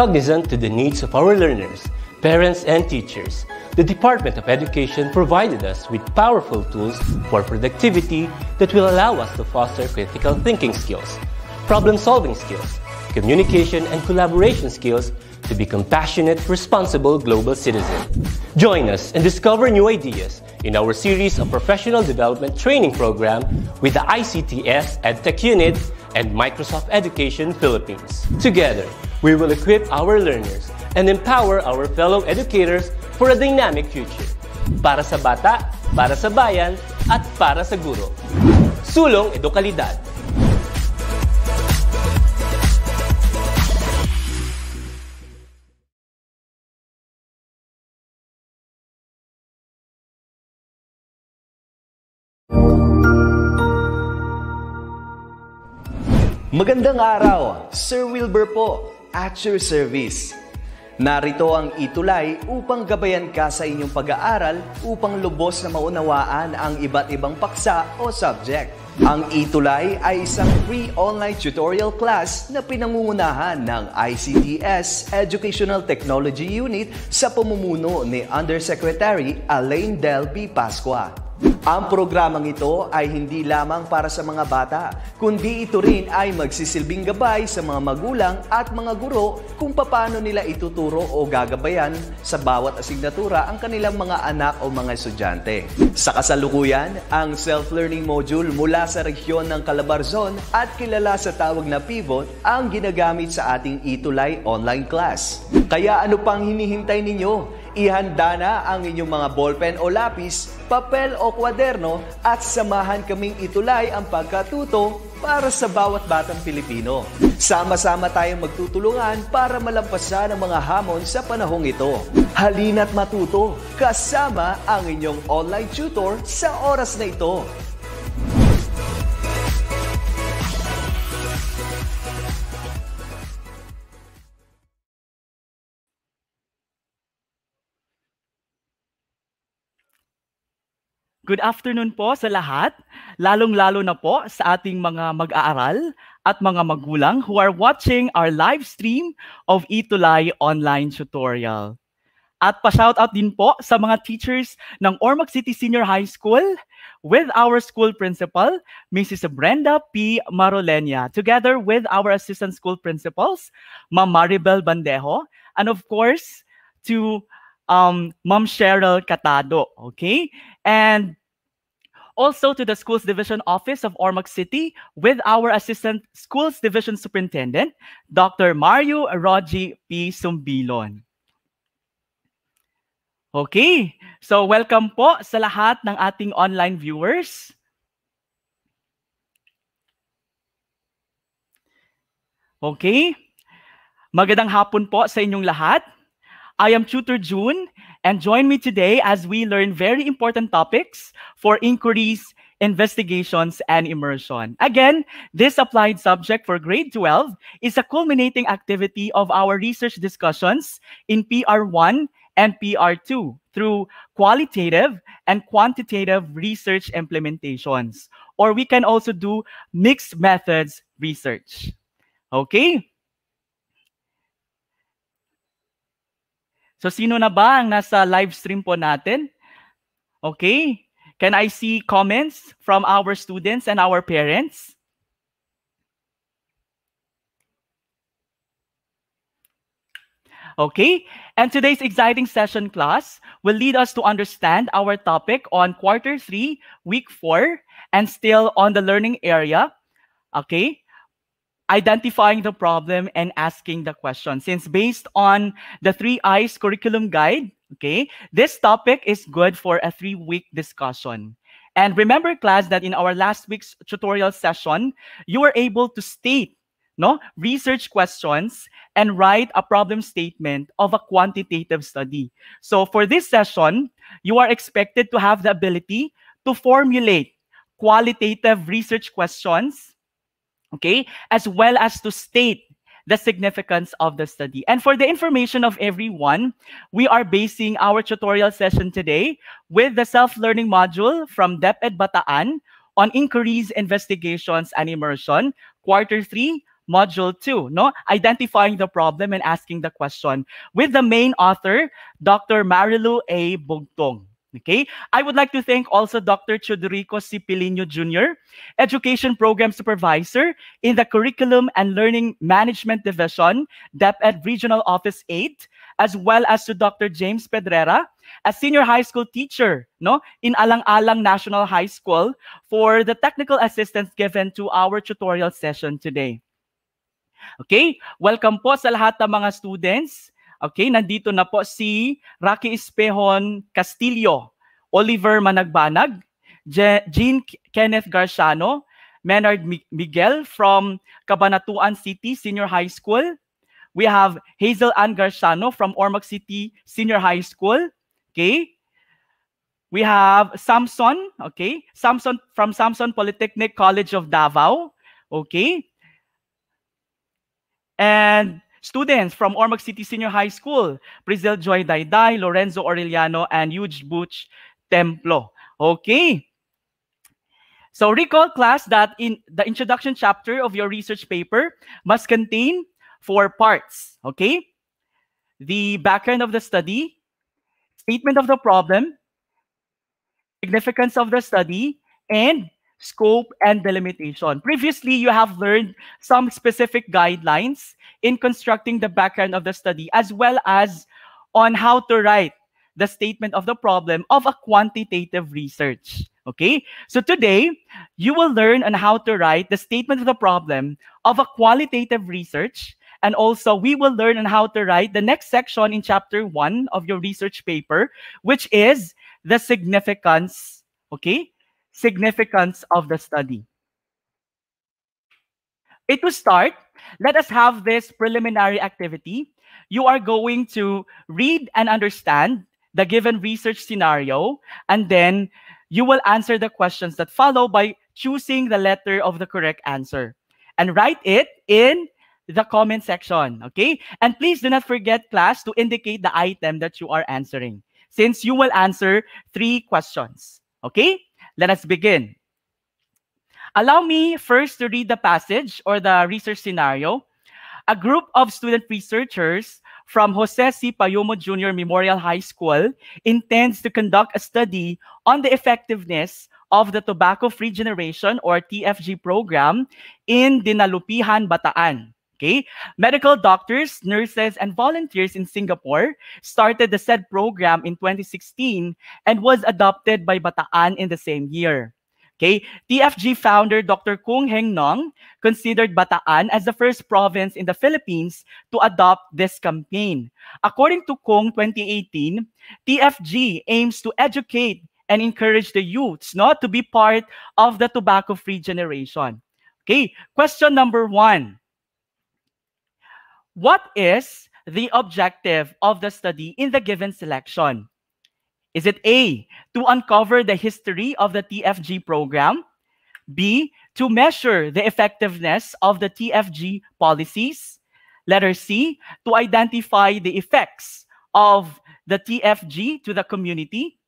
Cognizant to the needs of our learners, parents, and teachers, the Department of Education provided us with powerful tools for productivity that will allow us to foster critical thinking skills, problem solving skills, communication and collaboration skills to be compassionate, responsible global citizens. Join us and discover new ideas in our series of professional development training program with the ICTS EdTech Unit and Microsoft Education Philippines. Together, we will equip our learners and empower our fellow educators for a dynamic future. Para sa bata, para sa bayan, at para sa guro. Sulong EduKalidad. Magandang araw, Sir Wilbur po, at your service. Narito ang itulay upang gabayan ka sa inyong pag-aaral upang lubos na maunawaan ang iba't ibang paksa o subject. Ang itulay ay isang free online tutorial class na pinangungunahan ng ICTS Educational Technology Unit sa pamumuno ni Undersecretary Alain Del B. Pasqua. Ang programang ito ay hindi lamang para sa mga bata, kundi ito rin ay magsisilbing gabay sa mga magulang at mga guro kung paano nila ituturo o gagabayan sa bawat asignatura ang kanilang mga anak o mga estudyante. Sa kasalukuyan, ang self-learning module mula sa rehiyon ng Calabarzon at kilala sa tawag na Pivot ang ginagamit sa ating itulay online class. Kaya ano pang hinihintay ninyo? Ihanda na ang inyong mga ballpen o lapis, papel o kwaderno at samahan kaming itulay ang pagkatuto para sa bawat batang Pilipino. Sama-sama tayong magtutulungan para malampasan ang mga hamon sa panahong ito. Halina't matuto kasama ang inyong online tutor sa oras na ito. Good afternoon po sa lahat, lalong-lalo na po sa ating mga mag-aaral at mga magulang who are watching our live stream of ETULay online tutorial. At pa-shoutout din po sa mga teachers ng Ormoc City Senior High School with our school principal, Mrs. Brenda P. Marolenia, together with our assistant school principals, Ma'am Maribel Bandejo, and of course, to um, Ma'am Cheryl Catado, okay? And also to the Schools Division Office of Ormoc City with our Assistant Schools Division Superintendent, Dr. Mario Rogi P. Sumbilon. Okay, so welcome po sa lahat ng ating online viewers. Okay, magandang hapon po sa inyong lahat. I am Tutor June and join me today as we learn very important topics for inquiries, investigations, and immersion. Again, this applied subject for grade 12 is a culminating activity of our research discussions in PR1 and PR2 through qualitative and quantitative research implementations. Or we can also do mixed methods research. Okay? So sino na ba ang nasa live stream po natin? Okay. Can I see comments from our students and our parents? Okay, and today's exciting session class will lead us to understand our topic on quarter three, week four, and still on the learning area. Okay, identifying the problem and asking the question. Since based on the three I's curriculum guide, okay, this topic is good for a three-week discussion. And remember, class, that in our last week's tutorial session, you were able to state no research questions and write a problem statement of a quantitative study. So for this session, you are expected to have the ability to formulate qualitative research questions okay, as well as to state the significance of the study. And for the information of everyone, we are basing our tutorial session today with the self-learning module from DepEd Bataan on inquiries, investigations, and immersion, quarter three, Module 2, no? Identifying the problem and asking the question with the main author, Dr. Marilu A. Bugtong. Okay, I would like to thank also Dr. Chodrico Cipilino Jr., Education Program Supervisor in the Curriculum and Learning Management Division, DepEd Regional Office 8, as well as to Dr. James Pedrera, a senior high school teacher no, in Alang-Alang National High School for the technical assistance given to our tutorial session today. Okay, welcome po sa lahat ng mga students. Okay, nandito na po si Rocky Espehon Castillo, Oliver Managbanag, Je Jean Kenneth Garciano, Menard Miguel from Cabanatuan City Senior High School. We have Hazel Ann Garciano from Ormoc City Senior High School. Okay. We have Samson, okay? Samson from Samson Polytechnic College of Davao. Okay. And Students from Ormoc City Senior High School, Brizil Joy Dayday, Lorenzo Aureliano, and Huge Butch Templo. Okay. So recall class that in the introduction chapter of your research paper must contain four parts. Okay. The background of the study, statement of the problem, significance of the study, and scope, and delimitation. Previously, you have learned some specific guidelines in constructing the background of the study, as well as on how to write the statement of the problem of a quantitative research. Okay, so today you will learn on how to write the statement of the problem of a qualitative research, and also we will learn on how to write the next section in chapter one of your research paper, which is the significance. Okay, significance of the study. Eh, it will start, let us have this preliminary activity. You are going to read and understand the given research scenario, and then you will answer the questions that follow by choosing the letter of the correct answer and write it in the comment section, okay? And please do not forget, class, to indicate the item that you are answering since you will answer three questions, okay? Let us begin. Allow me first to read the passage or the research scenario. A group of student researchers from Jose C. Payumo Jr. Memorial High School intends to conduct a study on the effectiveness of the Tobacco-Free Generation or TFG program in Dinalupihan, Bataan. Okay? Medical doctors, nurses, and volunteers in Singapore started the said program in 2016 and was adopted by Bataan in the same year. Okay, TFG founder Dr. Koong Heng Nang considered Bataan as the first province in the Philippines to adopt this campaign. According to Koong 2018, TFG aims to educate and encourage the youths not to be part of the tobacco-free generation. Okay, question number one. What is the objective of the study in the given selection? Is it A, to uncover the history of the TFG program? B, to measure the effectiveness of the TFG policies? Letter C, to identify the effects of the TFG to the community?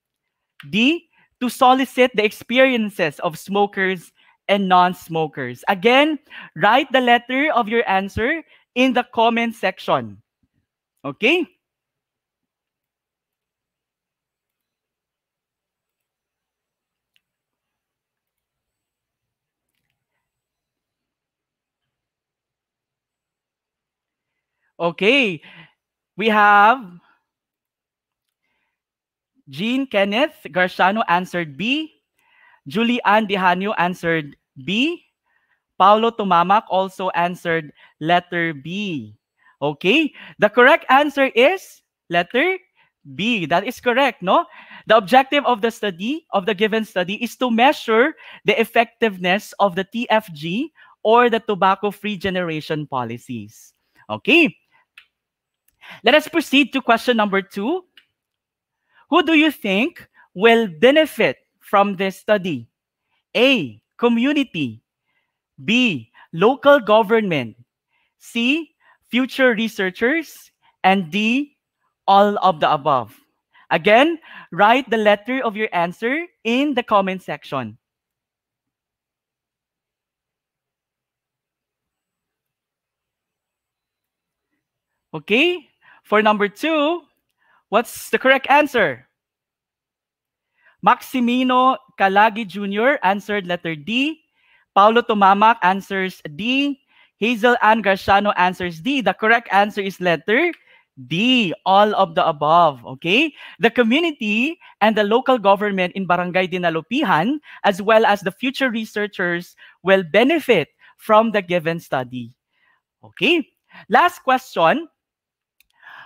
D, to solicit the experiences of smokers and non-smokers. Again, write the letter of your answer in the comment section. Okay? Okay, we have Jean Kenneth Garciano answered B. Julie Ann Dihanyo answered B. Paulo Tumamak also answered letter B. Okay, the correct answer is letter B. That is correct, no? The objective of the study, of the given study, is to measure the effectiveness of the TFG or the tobacco-free generation policies. Okay. Let us proceed to question number two. Who do you think will benefit from this study? A. Community. B. Local government. C. Future researchers. And D. All of the above. Again, write the letter of your answer in the comment section. Okay? For number two, what's the correct answer? Maximino Kalagi Jr. answered letter D. Paulo Tumamak answers D. Hazel Ann Garciano answers D. The correct answer is letter D. All of the above. Okay? The community and the local government in Barangay Dinalupihan, as well as the future researchers, will benefit from the given study. Okay? Last question.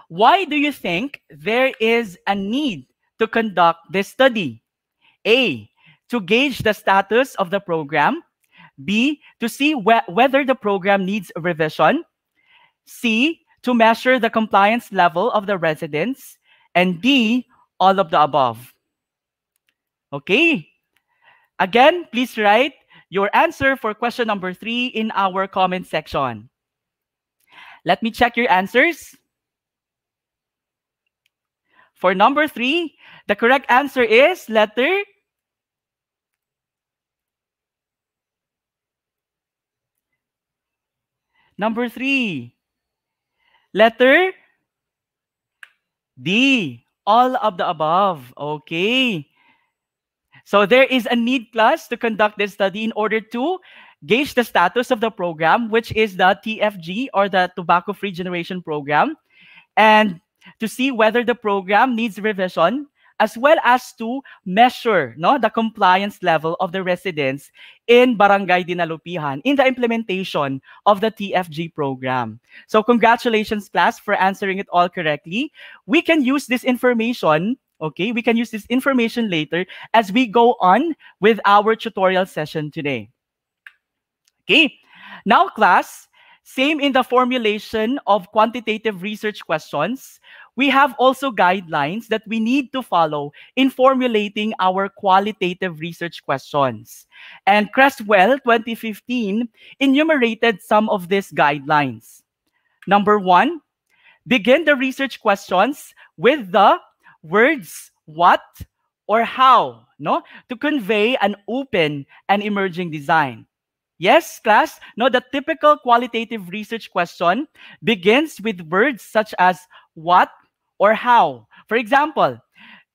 Why do you think there is a need to conduct this study? A. To gauge the status of the program. B. To see wh whether the program needs revision. C. To measure the compliance level of the residents. And D. All of the above. Okay. Again, please write your answer for question number three in our comment section. Let me check your answers. For number three, the correct answer is letter Number three, letter D. All of the above. Okay. So there is a need class to conduct this study in order to gauge the status of the program, which is the TFG or the Tobacco Free Generation Program, and to see whether the program needs revision as well as to measure no, the compliance level of the residents in Barangay Dinalupihan in the implementation of the TFG program. So congratulations, class, for answering it all correctly. We can use this information Okay, we can use this information later as we go on with our tutorial session today. Okay, now class, same in the formulation of quantitative research questions, we have also guidelines that we need to follow in formulating our qualitative research questions. And Creswell 2015 enumerated some of these guidelines. Number one, begin the research questions with the words what or how, no, to convey an open and emerging design. Yes, class. No, the typical qualitative research question begins with words such as what, or how. For example,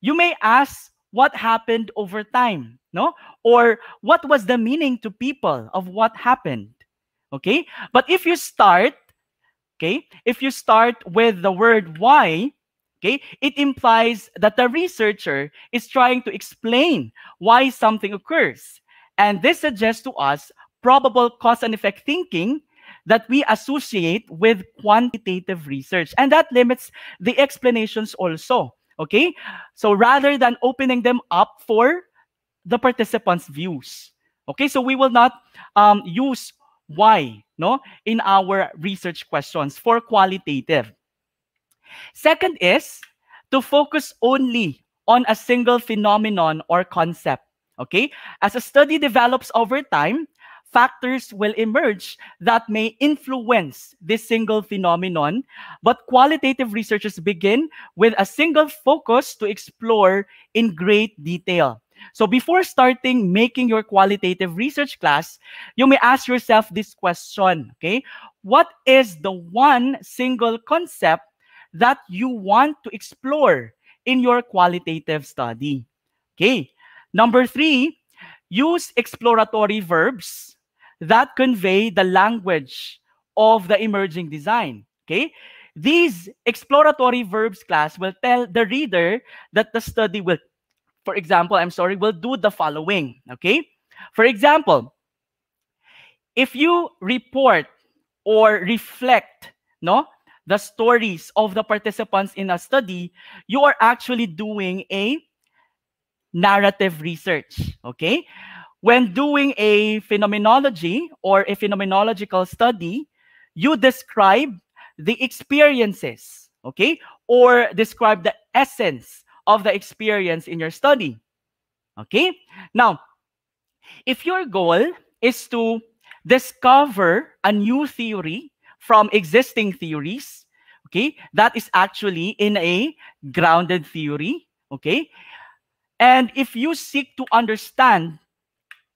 you may ask what happened over time, no? Or what was the meaning to people of what happened? Okay? But if you start, okay, if you start with the word why, okay, it implies that the researcher is trying to explain why something occurs. And this suggests to us probable cause and effect thinking that we associate with quantitative research. And that limits the explanations also. Okay? So rather than opening them up for the participants' views. Okay, so we will not um, use why no in our research questions for qualitative. Second is to focus only on a single phenomenon or concept. Okay, as a study develops over time, factors will emerge that may influence this single phenomenon, but qualitative researchers begin with a single focus to explore in great detail. So before starting making your qualitative research class, you may ask yourself this question, okay? What is the one single concept that you want to explore in your qualitative study? Okay. Number three, use exploratory verbs that convey the language of the emerging design. Okay? These exploratory verbs class will tell the reader that the study will, for example, I'm sorry, will do the following. Okay? For example, if you report or reflect no, the stories of the participants in a study, you are actually doing a narrative research. Okay? When doing a phenomenology or a phenomenological study, you describe the experiences, okay? Or describe the essence of the experience in your study, okay? Now, if your goal is to discover a new theory from existing theories, okay, that is actually in a grounded theory, okay? And if you seek to understand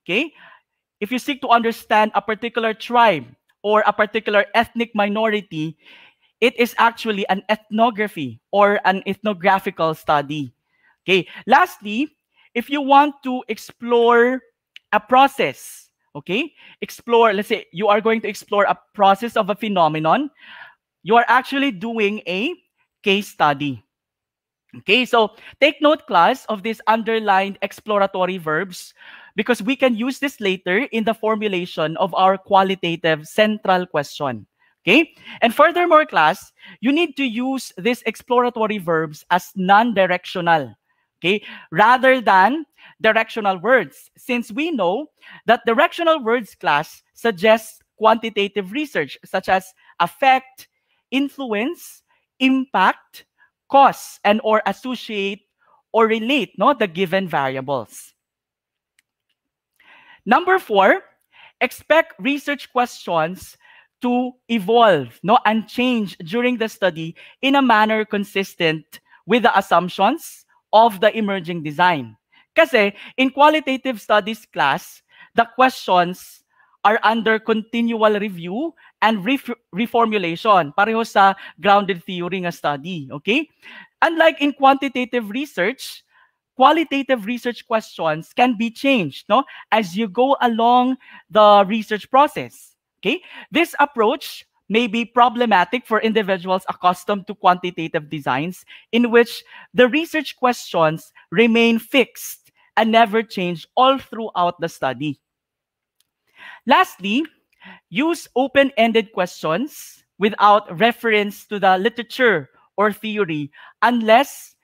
Okay? If you seek to understand a particular tribe or a particular ethnic minority, it is actually an ethnography or an ethnographical study. Okay. Lastly, if you want to explore a process, okay, explore, let's say you are going to explore a process of a phenomenon, you are actually doing a case study. Okay, so take note, class, of these underlined exploratory verbs because we can use this later in the formulation of our qualitative central question. Okay, and furthermore, class, you need to use these exploratory verbs as non-directional. Okay, rather than directional words, since we know that directional words class suggests quantitative research such as affect, influence, impact, cause and or associate or relate no the given variables. Number four, expect research questions to evolve no and change during the study in a manner consistent with the assumptions of the emerging design. Kasi in qualitative studies class, the questions are under continual review and ref- reformulation. Pareho sa grounded theory nga study, okay? Unlike in quantitative research, qualitative research questions can be changed, no? As you go along the research process, okay? This approach may be problematic for individuals accustomed to quantitative designs in which the research questions remain fixed and never change all throughout the study. Lastly, use open-ended questions without reference to the literature or theory unless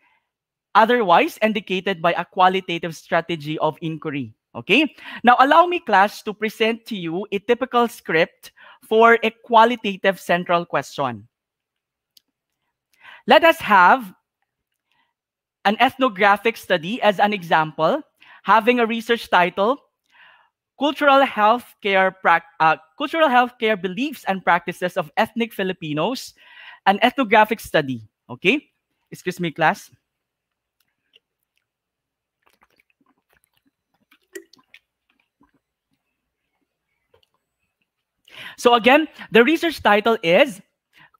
otherwise indicated by a qualitative strategy of inquiry. Okay? Now, allow me, class, to present to you a typical script for a qualitative central question. Let us have an ethnographic study as an example, having a research title, cultural health care uh, cultural health care beliefs and practices of ethnic Filipinos, an ethnographic study. Okay, excuse me, class. So again, the research title is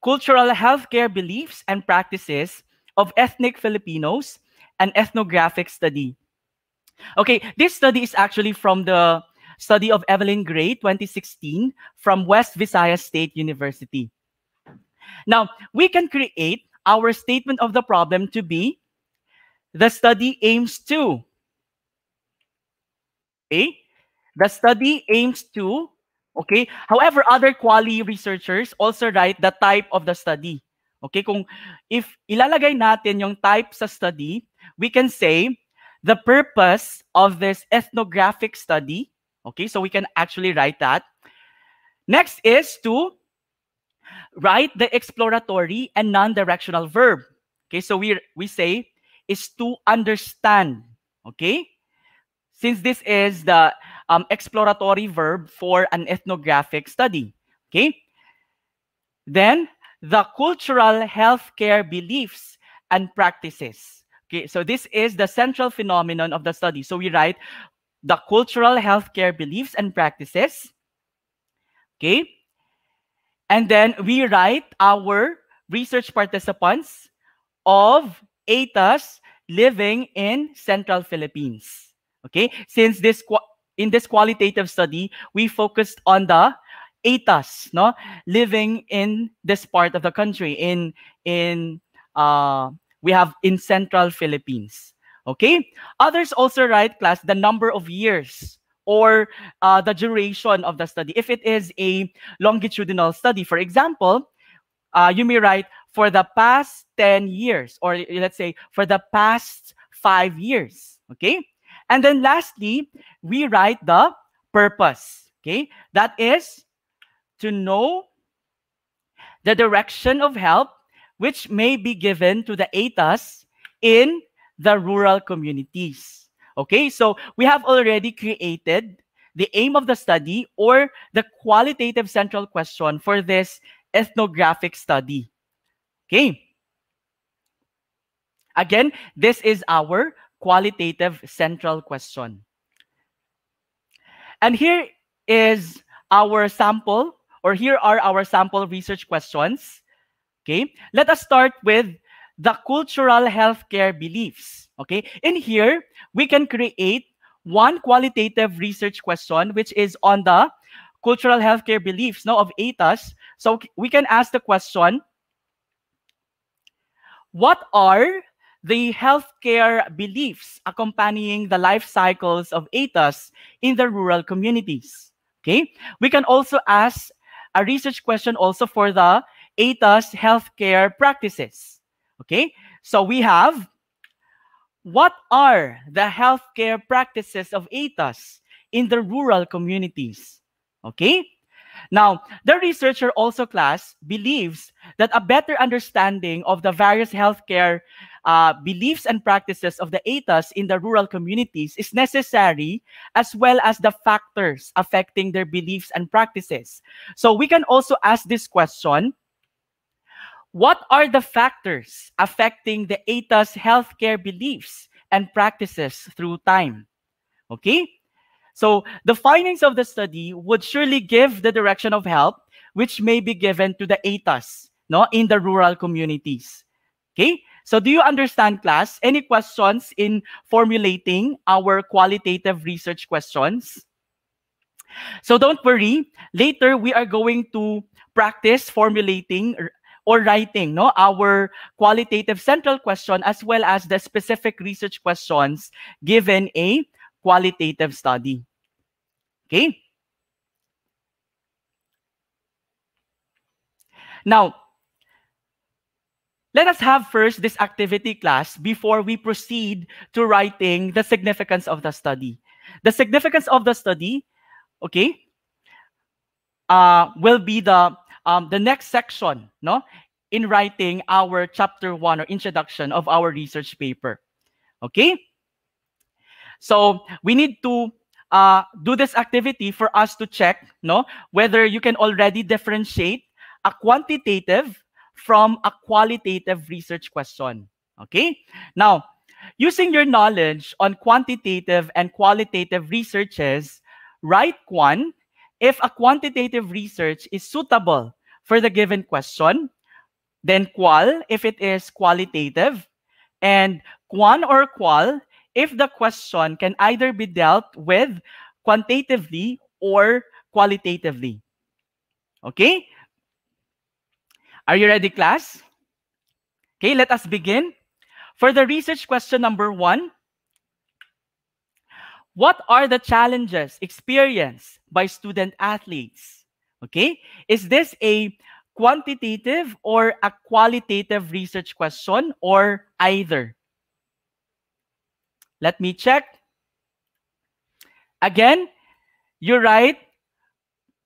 Cultural Healthcare Beliefs and Practices of Ethnic Filipinos, an Ethnographic Study. Okay, this study is actually from the study of Evelyn Gray, 2016, from West Visayas State University. Now, we can create our statement of the problem to be the study aims to. Okay? The study aims to, okay? However, other quality researchers also write the type of the study. Okay, kung if ilalagay natin yung type sa study, we can say the purpose of this ethnographic study Okay, so we can actually write that. Next is to write the exploratory and non-directional verb. Okay, so we, we say is to understand. Okay, since this is the um, exploratory verb for an ethnographic study. Okay, then the cultural healthcare beliefs and practices. Okay, so this is the central phenomenon of the study. So we write the cultural healthcare beliefs and practices. Okay? And then we write our research participants of ATAS living in Central Philippines. Okay? Since this in this qualitative study, we focused on the ATAS, no, living in this part of the country in in uh we have in Central Philippines. Okay? Others also write, class, the number of years or uh, the duration of the study. If it is a longitudinal study, for example, uh, you may write for the past 10 years, or let's say for the past five years. Okay? And then lastly, we write the purpose. Okay? That is to know the direction of help which may be given to the ATAS in the rural communities. Okay, so we have already created the aim of the study or the qualitative central question for this ethnographic study. Okay. Again, this is our qualitative central question. And here is our sample, or here are our sample research questions Okay, let us start with the cultural healthcare beliefs. Okay, in here, we can create one qualitative research question, which is on the cultural healthcare beliefs no, of ATAS. So we can ask the question, what are the healthcare beliefs accompanying the life cycles of ATAS in the rural communities? Okay, we can also ask a research question also for the ATAS healthcare practices. Okay, so we have what are the healthcare practices of ATAS in the rural communities? Okay? Now, the researcher also class believes that a better understanding of the various healthcare uh, beliefs and practices of the ATAS in the rural communities is necessary, as well as the factors affecting their beliefs and practices. So we can also ask this question what are the factors affecting the ATA's healthcare beliefs and practices through time? Okay? So the findings of the study would surely give the direction of help which may be given to the ATAS no, in the rural communities. Okay? So do you understand, class? Any questions in formulating our qualitative research questions? So don't worry. Later, we are going to practice formulating or writing no? Our qualitative central question as well as the specific research questions given a qualitative study. Okay? Now let us have first this activity class before we proceed to writing the significance of the study. The significance of the study okay uh, will be the um, the next section, no, in writing our chapter one or introduction of our research paper. Okay? So we need to uh, do this activity for us to check, no, whether you can already differentiate a quantitative from a qualitative research question. Okay? Now, using your knowledge on quantitative and qualitative researches, write one if a quantitative research is suitable for the given question, then qual if it is qualitative, and quan or qual if the question can either be dealt with quantitatively or qualitatively. Okay? Are you ready, class? Okay, let us begin. For the research question number one, what are the challenges experienced by student athletes? Okay, is this a quantitative or a qualitative research question or either? Let me check. Again, you write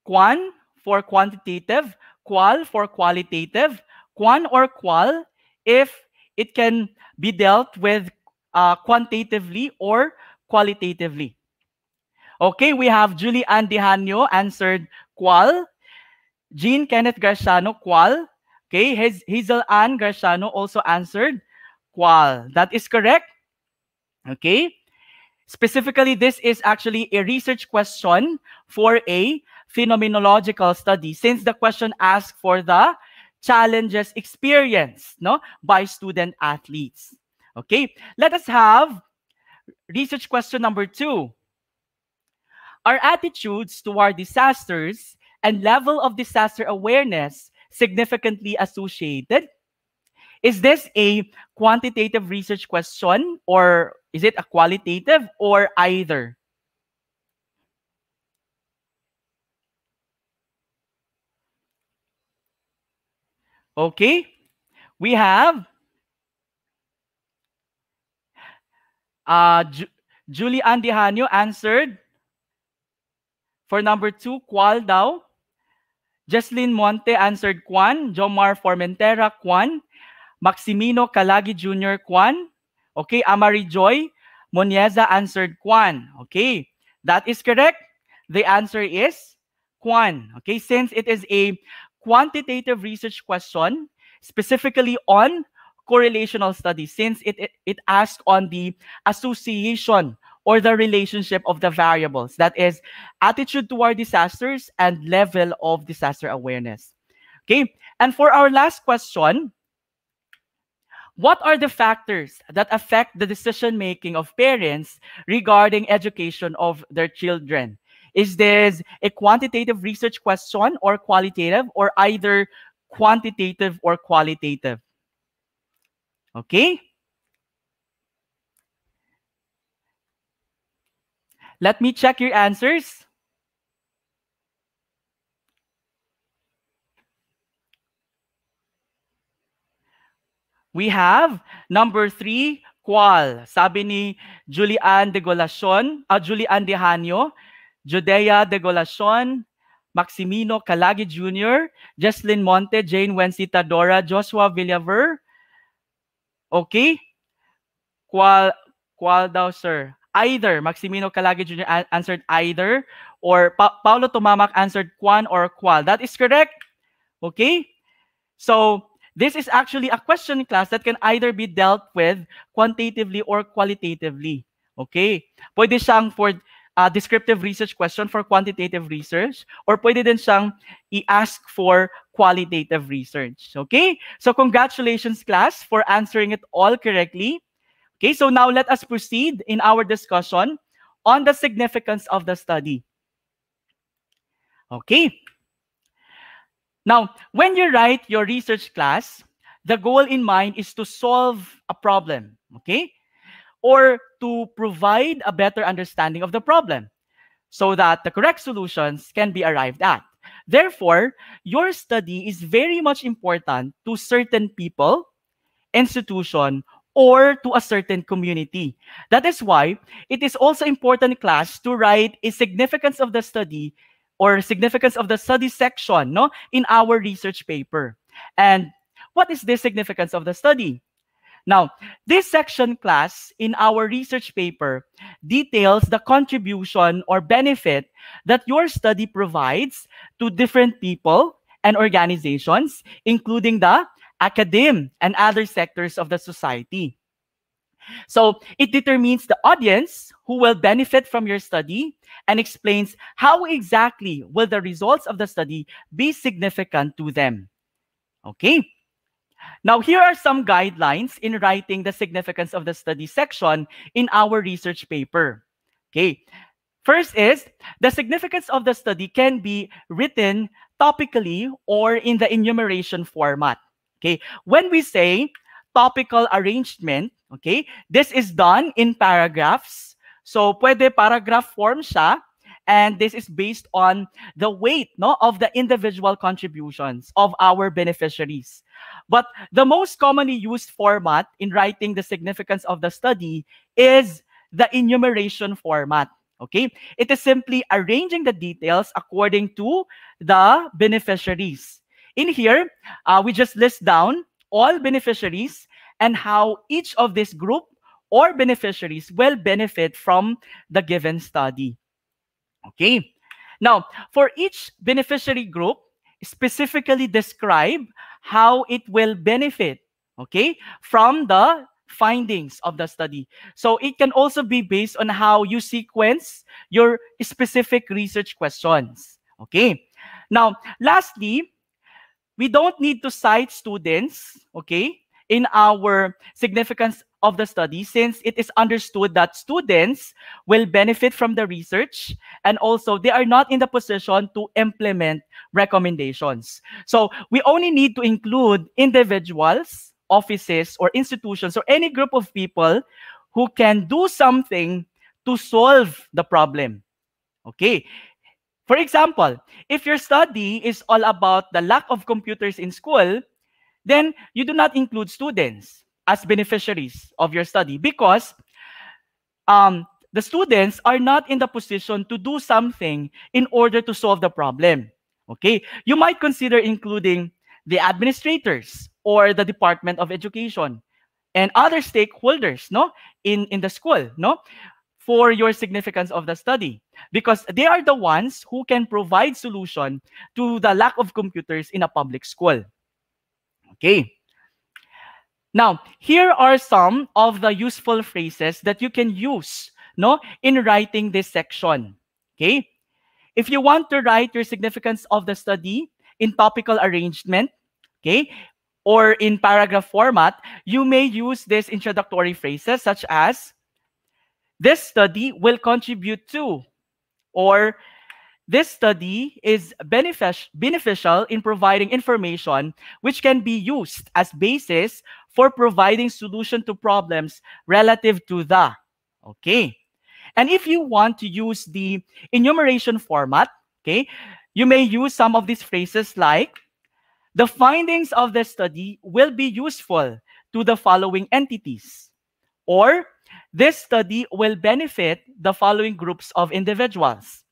quan for quantitative, qual for qualitative, quan or qual if it can be dealt with uh, quantitatively or qualitatively. Okay, we have Julie Andihanyo answered qual. Jean Kenneth Garciano, qual. Okay, Hazel Ann Garciano also answered qual. That is correct. Okay. Specifically, this is actually a research question for a phenomenological study since the question asked for the challenges experienced no, by student athletes. Okay, let us have research question number two. Are attitudes toward disasters and level of disaster awareness significantly associated? Is this a quantitative research question or is it a qualitative or either? Okay, we have Uh, Ju Julie Andihanyo answered for number two, qual daw. Jesslyn Monte answered quan. Jomar Formentera, quan. Maximino Kalagi Jr., quan. Okay, Amari Joy Monieza answered quan. Okay, that is correct. The answer is quan. Okay, since it is a quantitative research question, specifically on correlational study since it, it, it asks on the association or the relationship of the variables that is attitude toward disasters and level of disaster awareness Okay, and for our last question, what are the factors that affect the decision making of parents regarding education of their children? Is this a quantitative research question or qualitative or either quantitative or qualitative? Okay? Let me check your answers. We have number three, qual. Sabi ni Julian de Golacion, uh, Julian de Hanyo, Judea de Golacion, Maximino Calagi Jr., Jesslyn Monte, Jane Wencita Dora, Joshua Villaver. Okay? Qual, qual daw, sir? Either. Maximino Calagi Jr. answered either. Or pa Paulo Tumamak answered quan or qual. That is correct. Okay? So, this is actually a question class that can either be dealt with quantitatively or qualitatively. Okay? Pwede siyang for uh, descriptive research question for quantitative research or pwede din siyang i-ask for qualitative research. Okay? So congratulations class for answering it all correctly. Okay, so now let us proceed in our discussion on the significance of the study. Okay. Now, when you write your research class, the goal in mind is to solve a problem, okay? Or to provide a better understanding of the problem so that the correct solutions can be arrived at. Therefore, your study is very much important to certain people, institution, or to a certain community. That is why it is also important class to write a significance of the study or significance of the study section no, in our research paper. And what is the significance of the study? Now, this section class in our research paper details the contribution or benefit that your study provides to different people and organizations, including the academe and other sectors of the society. So it determines the audience who will benefit from your study and explains how exactly will the results of the study be significant to them. Okay. Now, here are some guidelines in writing the significance of the study section in our research paper. Okay. First is the significance of the study can be written topically or in the enumeration format. Okay. When we say topical arrangement, Okay? This is done in paragraphs. So, pwede paragraph form siya. And this is based on the weight no, of the individual contributions of our beneficiaries. But the most commonly used format in writing the significance of the study is the enumeration format. Okay? It is simply arranging the details according to the beneficiaries. In here, uh, we just list down all beneficiaries and how each of this group or beneficiaries will benefit from the given study. Okay. Now, for each beneficiary group, specifically describe how it will benefit, okay, from the findings of the study. So it can also be based on how you sequence your specific research questions. Okay. Now, lastly, we don't need to cite students, okay, in our significance of the study since it is understood that students will benefit from the research and also they are not in the position to implement recommendations. So we only need to include individuals, offices, or institutions or any group of people who can do something to solve the problem. Okay. For example, if your study is all about the lack of computers in school, then you do not include students as beneficiaries of your study because um, the students are not in the position to do something in order to solve the problem. Okay, you might consider including the administrators or the Department of Education and other stakeholders, no, in in the school, no, for your significance of the study because they are the ones who can provide solution to the lack of computers in a public school. Okay. Now, here are some of the useful phrases that you can use no, in writing this section. Okay. If you want to write your significance of the study in topical arrangement, okay, or in paragraph format, you may use these introductory phrases such as, this study will contribute to, or this study is benefic beneficial in providing information which can be used as basis for providing solution to problems relative to the. Okay. And if you want to use the enumeration format, okay, you may use some of these phrases like, the findings of the study will be useful to the following entities. Or, this study will benefit the following groups of individuals.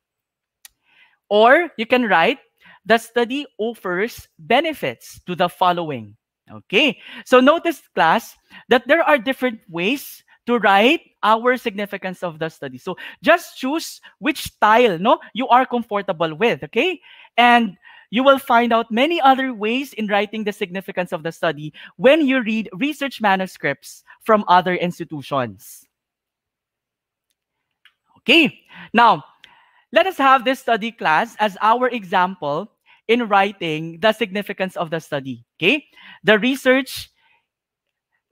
Or you can write, the study offers benefits to the following. Okay, so notice class that there are different ways to write our significance of the study. So just choose which style no you are comfortable with, okay? And you will find out many other ways in writing the significance of the study when you read research manuscripts from other institutions. Okay, now let us have this study class as our example in writing the significance of the study. Okay, the research,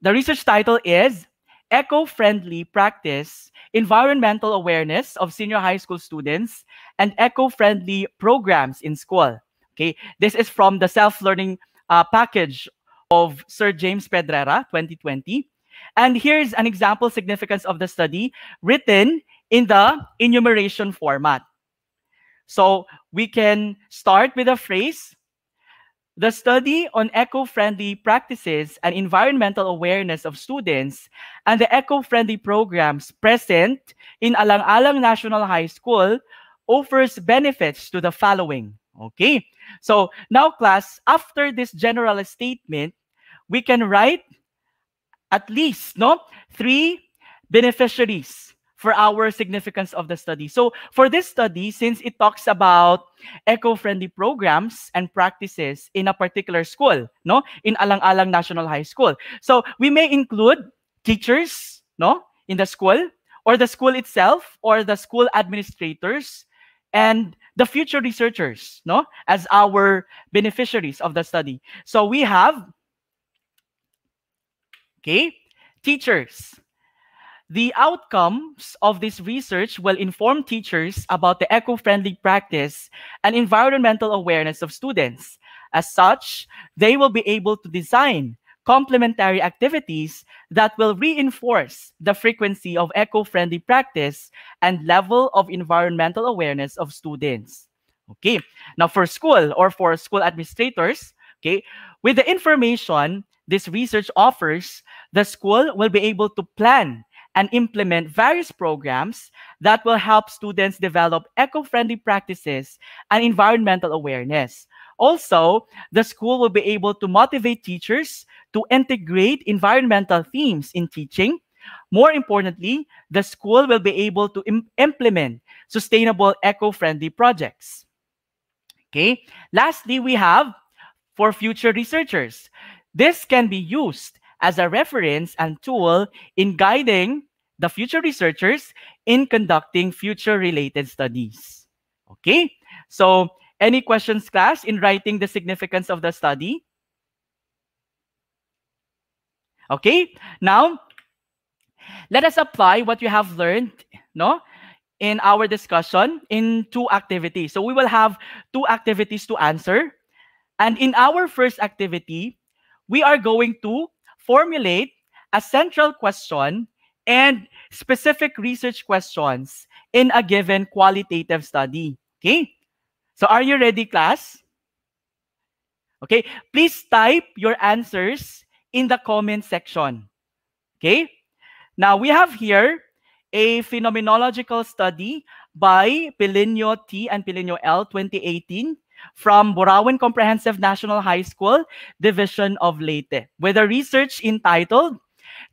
the research title is Eco-Friendly Practice, Environmental Awareness of Senior High School Students, and Eco-Friendly Programs in School. Okay, this is from the self-learning uh, package of Sir James Pedrera, 2020. And here's an example significance of the study written in the enumeration format. So we can start with a phrase. The study on eco-friendly practices and environmental awareness of students and the eco-friendly programs present in Alang-Alang National High School offers benefits to the following. Okay, so now class, after this general statement, we can write at least no three beneficiaries for our significance of the study. So for this study, since it talks about eco-friendly programs and practices in a particular school, no, in Alang-Alang National High School. So we may include teachers, no, in the school, or the school itself, or the school administrators, and the future researchers, no, as our beneficiaries of the study. So we have, okay, teachers, the outcomes of this research will inform teachers about the eco-friendly practice and environmental awareness of students. As such, they will be able to design complementary activities that will reinforce the frequency of eco-friendly practice and level of environmental awareness of students. Okay, now for school or for school administrators, okay, with the information this research offers, the school will be able to plan and implement various programs that will help students develop eco-friendly practices and environmental awareness. Also, the school will be able to motivate teachers to integrate environmental themes in teaching. More importantly, the school will be able to Im implement sustainable eco-friendly projects. Okay. Lastly, we have for future researchers. This can be used as a reference and tool in guiding the future researchers in conducting future related studies. Okay, so any questions, class, in writing the significance of the study? Okay, now let us apply what you have learned no, in our discussion in two activities. So we will have two activities to answer. And in our first activity, we are going to formulate a central question and specific research questions in a given qualitative study. Okay? So are you ready, class? Okay, please type your answers in the comment section. Okay? Now we have here a phenomenological study by Pilinio T and Pilinio L 2018 from Burauen Comprehensive National High School, Division of Leyte, with a research entitled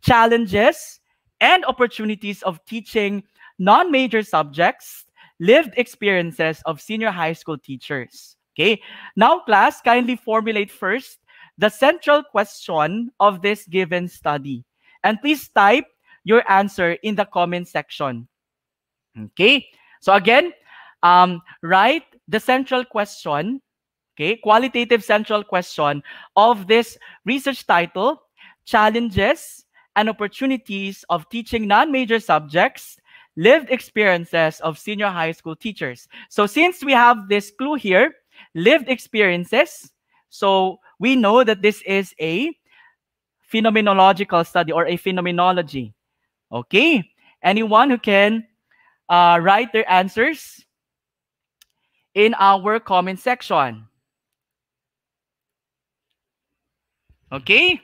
Challenges and Opportunities of Teaching Non-Major Subjects, Lived Experiences of Senior High School Teachers. Okay, now class, kindly formulate first the central question of this given study. And please type your answer in the comment section. Okay, so again, um, write the central question, okay, qualitative central question of this research title, Challenges and Opportunities of Teaching Non-Major Subjects, Lived Experiences of Senior High School Teachers. So since we have this clue here, lived experiences, so we know that this is a phenomenological study or a phenomenology. Okay, anyone who can uh, write their answers in our comment section. Okay?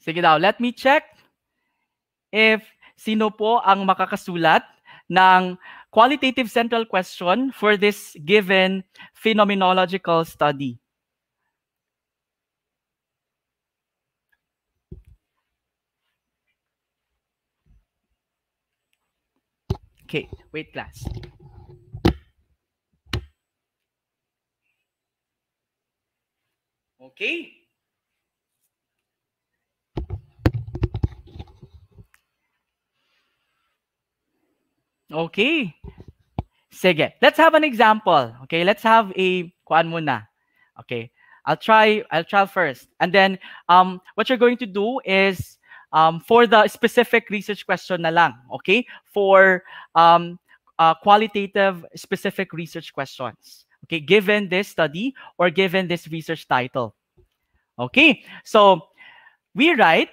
Sige daw, let me check if sino po ang makakasulat ng qualitative central question for this given phenomenological study. Okay, wait class. Okay. Okay. Sige. Let's have an example. Okay, let's have a kuan muna. Okay. I'll try I'll try first. And then um what you're going to do is um, for the specific research question na lang, okay? For um, uh, qualitative specific research questions, okay? Given this study or given this research title. Okay, so we write,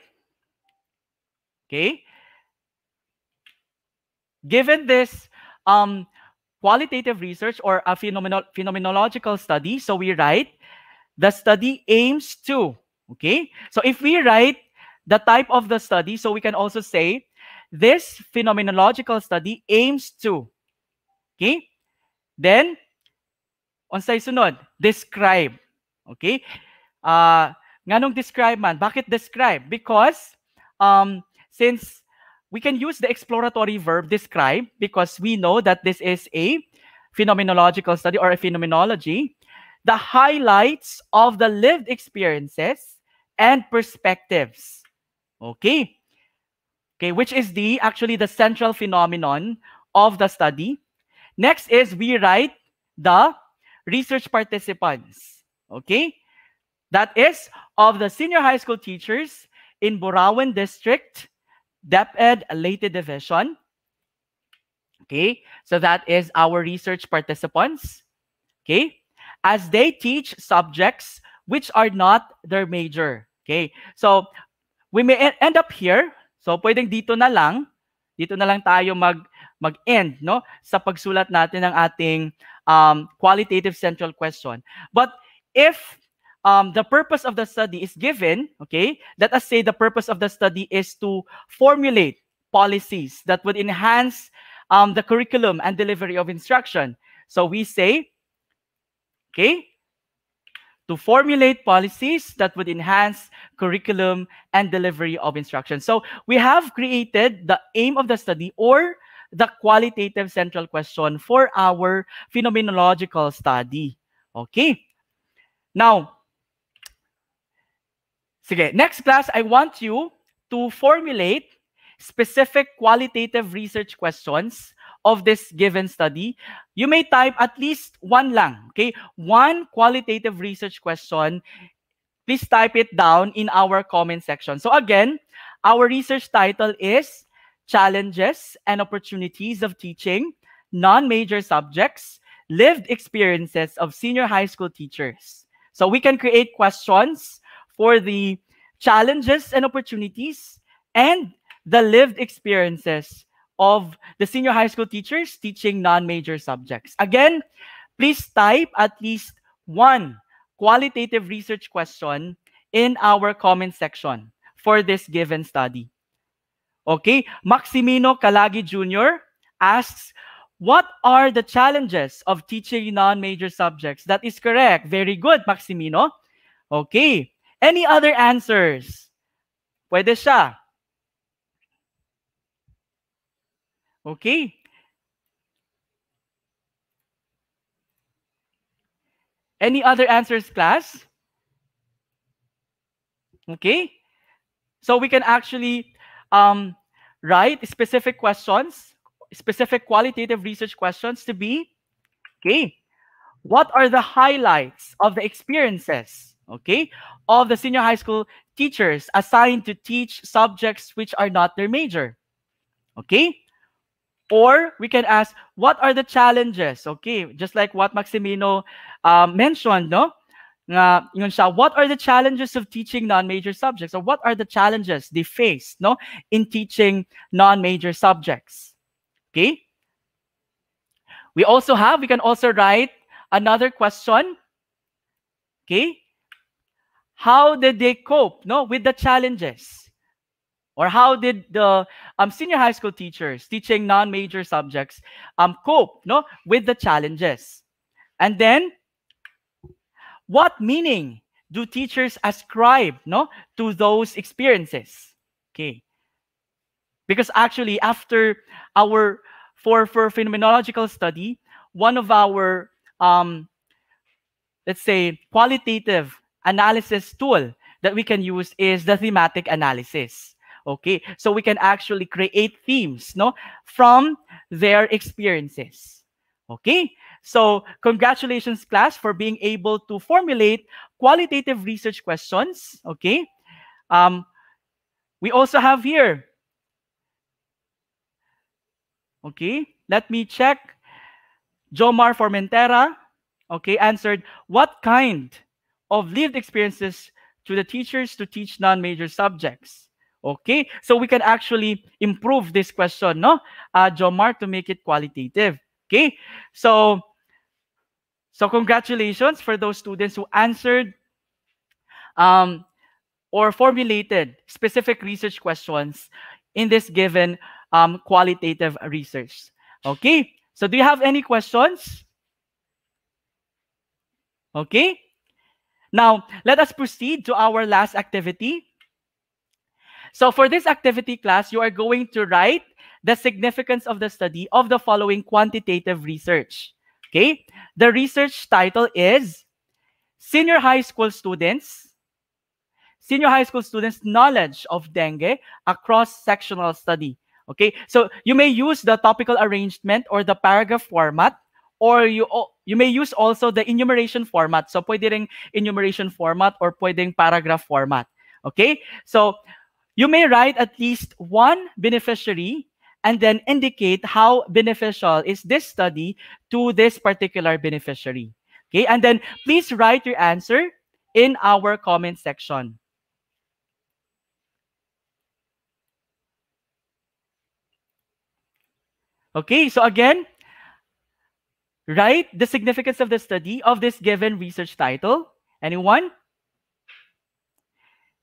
okay, given this um, qualitative research or a phenomenological study, so we write, the study aims to, okay? So if we write the type of the study, so we can also say, this phenomenological study aims to, okay? Then, on sa sunod, describe, okay? Uh, nganong describe man? Bakit describe? Because um, since we can use the exploratory verb describe because we know that this is a phenomenological study or a phenomenology, the highlights of the lived experiences and perspectives. Okay. Okay, which is the actually the central phenomenon of the study. Next is we write the research participants. Okay. That is of the senior high school teachers in Burauen District, DepEd Leyte Division. Okay, so that is our research participants. Okay, as they teach subjects which are not their major. Okay, so we may end up here. So pwedeng dito na lang, dito na lang tayo mag mag-end no sa pagsulat natin ng ating um, qualitative central question. But if um, the purpose of the study is given, okay, let us say the purpose of the study is to formulate policies that would enhance um, the curriculum and delivery of instruction. So we say, okay, to formulate policies that would enhance curriculum and delivery of instruction. So we have created the aim of the study or the qualitative central question for our phenomenological study. Okay. Now, Sige, next class, I want you to formulate specific qualitative research questions of this given study. You may type at least one lang, okay? One qualitative research question. Please type it down in our comment section. So again, our research title is Challenges and Opportunities of Teaching Non-Major Subjects, Lived Experiences of Senior High School Teachers. So we can create questions for the challenges and opportunities and the lived experiences of the senior high school teachers teaching non-major subjects. Again, please type at least one qualitative research question in our comment section for this given study. Okay, Maximino Kalagi Jr. asks, what are the challenges of teaching non-major subjects? That is correct. Very good, Maximino. Okay, Any other answers? Pwede siya. Okay. Any other answers, class? Okay. So we can actually um, write specific questions, specific qualitative research questions to be Okay. What are the highlights of the experiences, okay, of the senior high school teachers assigned to teach subjects which are not their major? Okay. Or we can ask, what are the challenges? Okay, just like what Maximino um, mentioned, no? Yun siya, what are the challenges of teaching non-major subjects? Or what are the challenges they face, no, in teaching non-major subjects? Okay. We also have, we can also write another question. Okay. How did they cope, no, with the challenges? Or how did the um, senior high school teachers teaching non-major subjects um, cope no, with the challenges? And then, what meaning do teachers ascribe no, to those experiences? Okay. Because actually, after our, for, for phenomenological study, one of our, um, let's say, qualitative analysis tool that we can use is the thematic analysis. Okay, so we can actually create themes, no, from their experiences. Okay, so congratulations, class, for being able to formulate qualitative research questions. Okay, um, we also have here. Okay, let me check. Jomar Formentera, okay, answered, what kind of lived experiences to the teachers to teach non-major subjects? Okay, so we can actually improve this question, no, uh, Jomar, to make it qualitative. Okay, so so congratulations for those students who answered um, or formulated specific research questions in this given um, qualitative research. Okay, so do you have any questions? Okay, now let us proceed to our last activity. So for this activity class, you are going to write the significance of the study of the following quantitative research. Okay? The research title is Senior High School Students Senior high school students' knowledge of dengue across sectional study. Okay, so you may use the topical arrangement or the paragraph format, or you you may use also the enumeration format. So pwede ring enumeration format or pwedeng paragraph format. Okay, so you may write at least one beneficiary and then indicate how beneficial is this study to this particular beneficiary. Okay, and then please write your answer in our comment section. Okay, so again, write the significance of the study of this given research title. Anyone?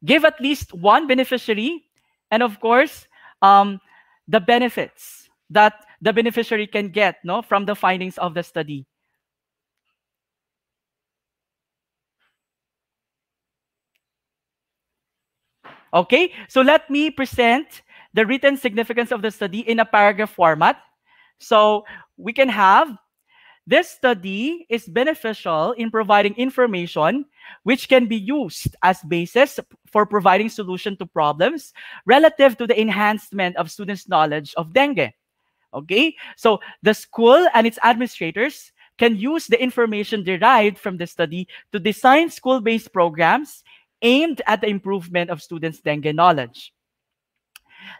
Give at least one beneficiary, and of course, um, the benefits that the beneficiary can get no, from the findings of the study. Okay, so let me present the written significance of the study in a paragraph format. So we can have this study is beneficial in providing information which can be used as basis for providing solution to problems relative to the enhancement of students' knowledge of dengue. Okay, so the school and its administrators can use the information derived from the study to design school-based programs aimed at the improvement of students' dengue knowledge.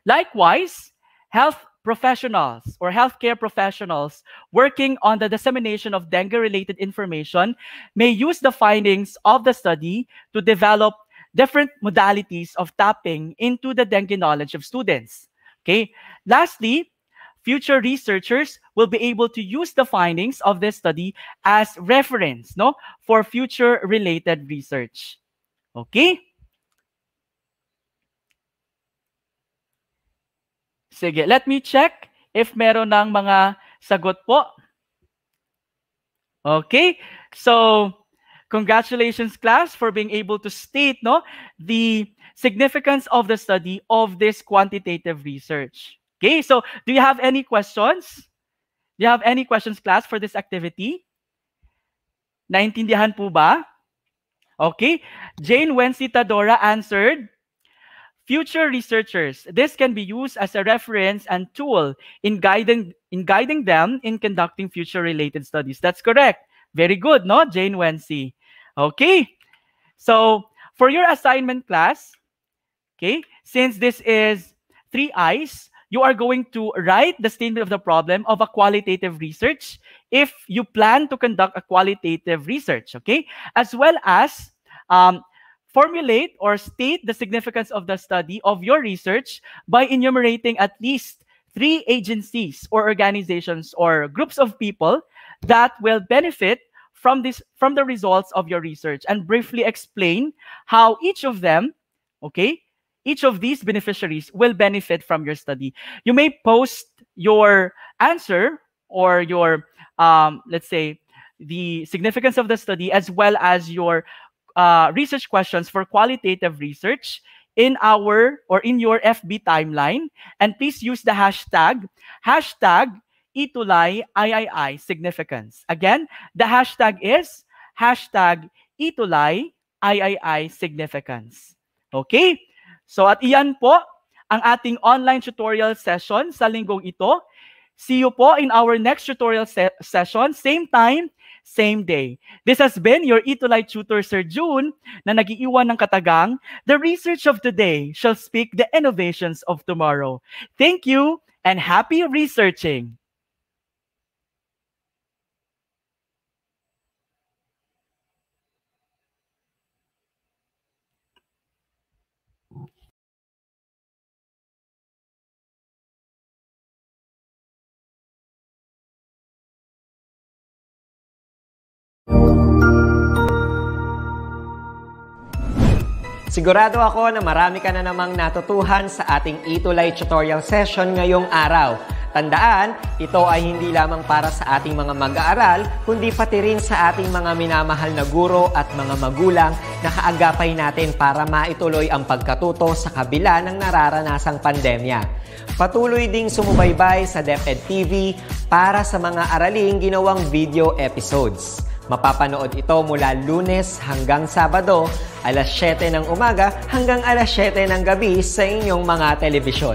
Likewise, health professionals or healthcare professionals working on the dissemination of dengue-related information may use the findings of the study to develop different modalities of tapping into the dengue knowledge of students. Okay. Lastly, future researchers will be able to use the findings of this study as reference no, for future related research. Okay? Sige, let me check if meron ng mga sagot po. Okay, so congratulations class for being able to state no the significance of the study of this quantitative research. Okay, so do you have any questions? Do you have any questions class for this activity? Naintindihan po ba? Okay, Jane Wency Tadora answered, future researchers. This can be used as a reference and tool in guiding in guiding them in conducting future related studies. That's correct. Very good, no, Jane Wency. Okay. So for your assignment class, okay, since this is three I's, you are going to write the statement of the problem of a qualitative research if you plan to conduct a qualitative research, okay? As well as um, formulate or state the significance of the study of your research by enumerating at least three agencies or organizations or groups of people that will benefit from this from the results of your research and briefly explain how each of them okay each of these beneficiaries will benefit from your study. You may post your answer or your, um, let's say, the significance of the study as well as your uh, research questions for qualitative research in our or in your FB timeline. And please use the hashtag, hashtag ETULay III significance. Again, the hashtag is hashtag ETULay III significance. Okay? So at iyan po ang ating online tutorial session sa linggong ito. See you po in our next tutorial se session, same time, same day. This has been your ETULay tutor, Sir June, na nagiiwan ng katagang, The research of today shall speak the innovations of tomorrow. Thank you and happy researching! Sigurado ako na marami ka na namang natutuhan sa ating Itulay tutorial session ngayong araw. Tandaan, ito ay hindi lamang para sa ating mga mag-aaral, kundi pati rin sa ating mga minamahal na guro at mga magulang na kaagapay natin para maituloy ang pagkatuto sa kabila ng nararanasang pandemya. Patuloy ding sumubaybay sa DepEd TV para sa mga araling ginawang video episodes. Mapapanood ito mula lunes hanggang sabado, alas 7 ng umaga hanggang alas 7 ng gabi sa inyong mga telebisyon.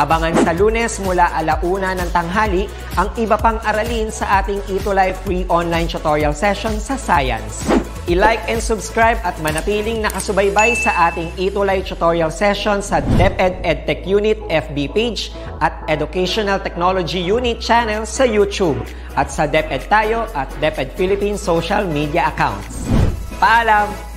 Abangan sa lunes mula alauna ng tanghali ang iba pang aralin sa ating Ito Live free online tutorial session sa Science. I-like and subscribe at manatiling nakasubaybay sa ating Live tutorial session sa DepEd EdTech Unit FB page at Educational Technology Unit channel sa YouTube at sa DepEd Tayo at DepEd Philippines social media accounts. Paalam!